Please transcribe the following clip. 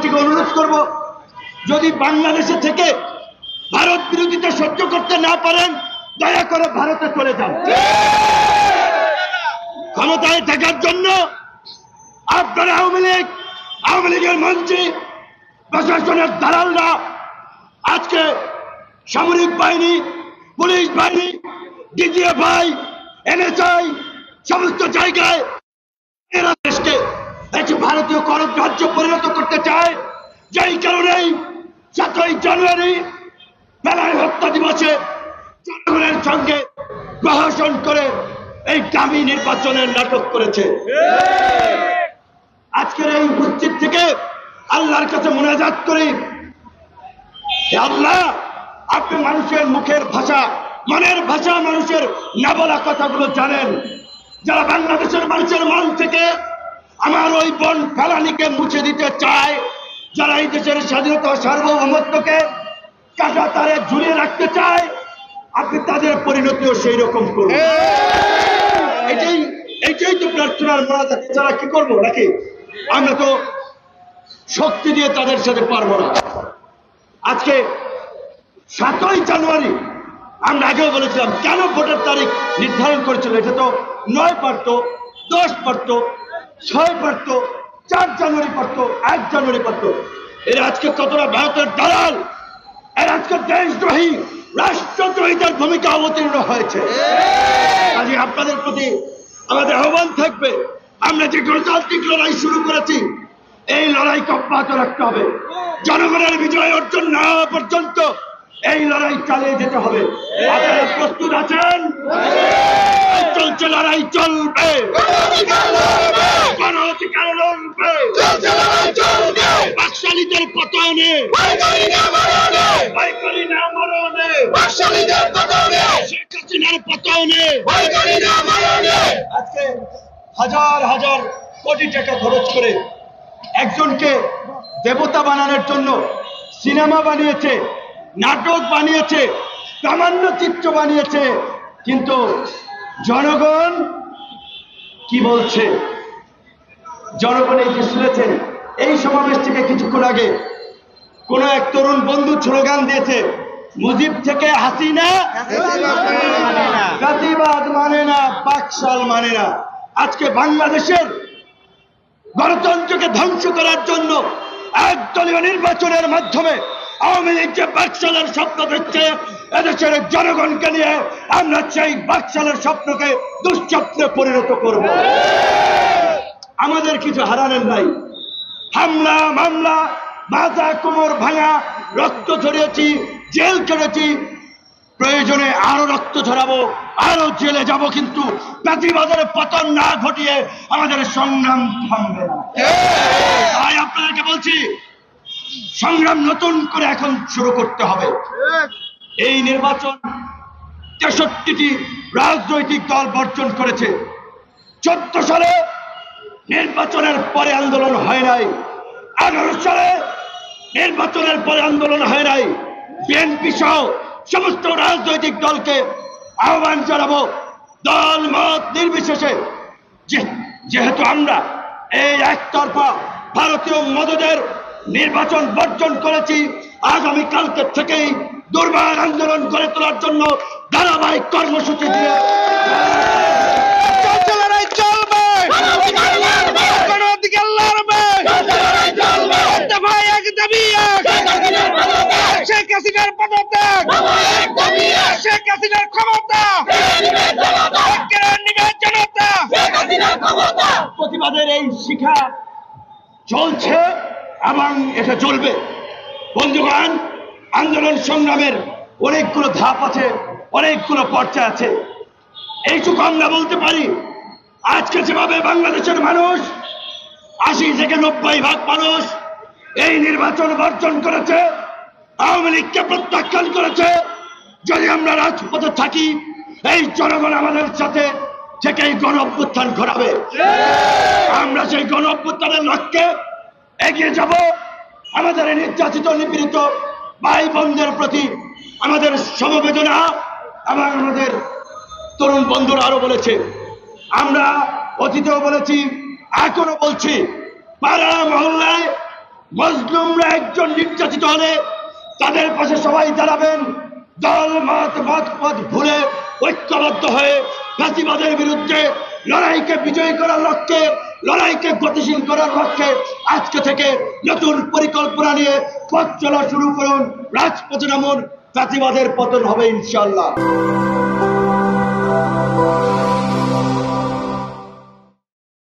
দলটিকে অনুরোধ করব, যদি বাংলাদেশে থেকে ভারত বিরোধিতা সহ্য করতে না পারেন, দয়া করে ভারতে চলে যান। ক্ষমতায় থাকার জন্য আপনারা আওয়ামী লীগ, আওয়ামী লীগের মন্ত্রী, প্রশাসনের দালালরা, আজকে সামরিক বাহিনী, পুলিশ বাহিনী, ডিজিএফআই, এনএসআই, সমস্ত জায়গায় এরা দেশকে ভারতীয় করজ রাজ্য পরিণত করতে চায়, যেই কারণেই সাতই জানুয়ারি বেলায় হত্যা দিবসে জনগণের সঙ্গে প্রহসন করে এই দামি নির্বাচনের নাটক করেছে। আজকের এই উপস্থিত থেকে আল্লাহর কাছে মোনাজাত করি। আল্লাহ, আপনি মানুষের মুখের ভাষা, মনের ভাষা মানুষের না বলা কথাগুলো জানেন। যারা বাংলাদেশের মানুষের মন থেকে আমার ওই বন ফেলানিকে মুছে দিতে চায় যারা এই দেশের স্বাধীনতা সার্বভৌমত্বকে কাটা তারে ঝুলিয়ে রাখতে চায় আপনি তাদের পরিণতিও সেই রকম করুন এটাই এইটাই তো প্রার্থনার মোনাজাত এছাড়া কি করব নাকি? আমরা তো শক্তি দিয়ে তাদের সাথে পারব না। আজকে সাতই জানুয়ারি আমরা আগেও বলেছিলাম কেন ভোটের তারিখ নির্ধারণ করেছিল? এটা তো নয় পারত দশ পারত ছয় পারত চার জানুয়ারি পারত এক জানুয়ারি পারত এরা আজকে কতটা ভারতের দালাল? এরা আজকে দেশদ্রোহী রাষ্ট্রদ্রোহীদের ভূমিকা অবতীর্ণ হয়েছে। কাজে আপনাদের প্রতি আমাদের আহ্বান থাকবে আমরা যে গণতান্ত্রিক লড়াই শুরু করেছি এই লড়াইকে অব্যাহত রাখতে হবে। জনগণের বিজয় অর্জন না হওয়া পর্যন্ত এই লড়াই চালিয়ে যেতে হবে। আপনারা প্রস্তুত আছেন? চলছে লড়াই চলবে। বাকশালীদের পতনে। হাজার হাজার কোটি টাকা খরচ করে একজনকে দেবতা বানানোর জন্য সিনেমা বানিয়েছে, নাটক বানিয়েছে, প্রামাণ্য চিত্র বানিয়েছে। কিন্তু জনগণ কি বলছে? জনগণ এই যে শুনেছেন, এই সমাবেশ থেকে কিছুক্ষণ আগে কোন এক তরুণ বন্ধু স্লোগান দিয়েছে, মুজিব থেকে হাসিনা জাতিবাদ মানে না, বাকশাল মানে না। আজকে বাংলাদেশের গণতন্ত্রকে ধ্বংস করার জন্য একদলীয় নির্বাচনের মাধ্যমে আওয়ামী লীগ যে বাকশালের স্বপ্ন দেখছে, এদেশের জনগণকে নিয়ে আমরা সেই বাকশালের স্বপ্নকে দুঃস্বপ্নে পরিণত করব। আমাদের কিছু হারানোর নাই। হামলা, মামলা মাথা কোমর ভাঙা, রক্ত ঝরিয়েছি, জেল কেটেছি। প্রয়োজনে আরও রক্ত ঝরাবো, আরও জেলে যাব, কিন্তু প্রতিবাদের পতন না ঘটিয়ে আমাদের সংগ্রাম থামবে না। তাই আপনাদেরকে বলছি, সংগ্রাম নতুন করে এখন শুরু করতে হবে। এই নির্বাচন তেষট্টিটি রাজনৈতিক দল বর্জন করেছে। চোদ্দ সালে নির্বাচনের পরে আন্দোলন হয় নাই। এগারো সালে নির্বাচনের পরে আন্দোলন হয় নাই। বিএনপি সহ সমস্ত রাজনৈতিক দলকে আহ্বান জানাব। দল মত নির্বিশেষে যেহেতু আমরা এই একতরফা ভারতীয় মদদের নির্বাচন বর্জন করেছি, আগামী কালকে থেকেই দুর্বার আন্দোলন গড়ে তোলার জন্য ধারাবাহিক কর্মসূচি দিয়ে চলছে লড়াই চলবে কোনো দিকে লড়বে একটা ভাই এক দাবি এক শেখ হাসিনার পদত্যাগ শেখ হাসিনার ক্ষমতা কেড়ে নিবে জনতা প্রতিবাদের এই শিখা চলছে এবং এটা চলবে। বন্ধুগণ আন্দোলন সংগ্রামের অনেকগুলো ধাপ আছে অনেকগুলো পর্চা আছে। এইটুকু আমরা বলতে পারি আজকে যেভাবে বাংলাদেশের মানুষ আশি থেকে নব্বই ভাগ মানুষ এই নির্বাচন বর্জন করেছে আওয়ামী লীগকে প্রত্যাখ্যান করেছে যদি আমরা রাজপথে থাকি এই জনগণ আমাদের সাথে থেকে এই গণ অভ্যুত্থান ঘটাবে আমরা সেই গণ অভ্যুত্থানের লক্ষ্যে এগিয়ে যাব। আমাদের নির্যাতিত, নিপীড়িত ভাই বোনদের প্রতি আমাদের সমবেদনা এবং আমাদের তরুণ বন্ধুরা আরও বলেছে। আমরা অতীতেও বলেছি, এখনও বলছি, পাড়া মহল্লায় মজলুমরা একজন নির্যাতিত হলে তাদের পাশে সবাই দাঁড়াবেন। দল, মত মত পথ ভুলে ঐক্যবদ্ধ হয়ে ফাঁসিবাদের বিরুদ্ধে লড়াইকে বিজয়ী করার লক্ষ্যে লড়াইকে গতিশীল করার লক্ষ্যে আজকে থেকে নতুন পরিকল্পনা নিয়ে পথ চলা শুরু করুন। রাজপথে নামুন, জাতিবাদের পতন হবে ইনশাল্লাহ